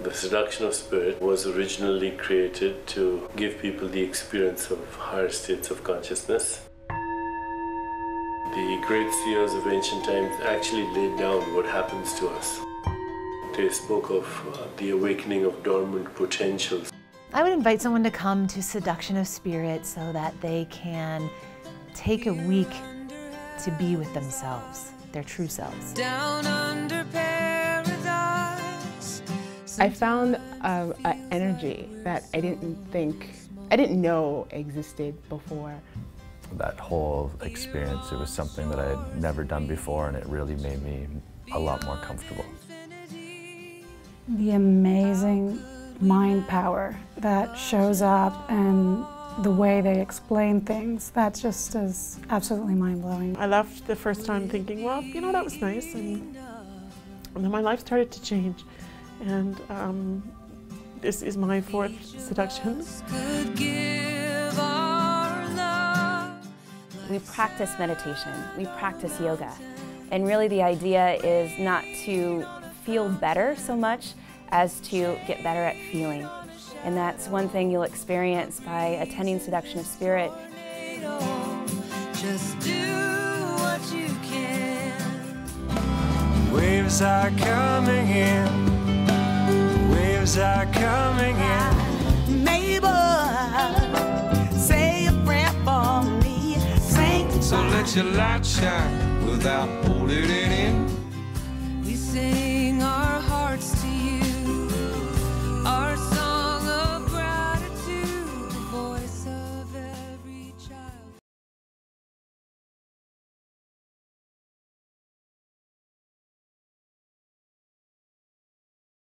The seduction of spirit was originally created to give people the experience of higher states of consciousness. The great seers of ancient times actually laid down what happens to us. They spoke of uh, the awakening of dormant potentials. I would invite someone to come to Seduction of Spirit so that they can take a week to be with themselves, their true selves. Down under paradise. I found a, a energy that I didn't think, I didn't know existed before. That whole experience, it was something that I had never done before and it really made me a lot more comfortable. The amazing mind power that shows up and the way they explain things, that just is absolutely mind-blowing. I left the first time thinking, well, you know, that was nice. And, and then my life started to change. And um, this is my fourth seduction. Could give our love. We practice meditation, we practice yoga. And really the idea is not to feel better so much as to get better at feeling. And that's one thing you'll experience by attending Seduction of Spirit. Just do what you can. Waves are coming in. Waves are coming in. Neighbor, say a prayer for me. Sing So let your light shine without holding it in. We say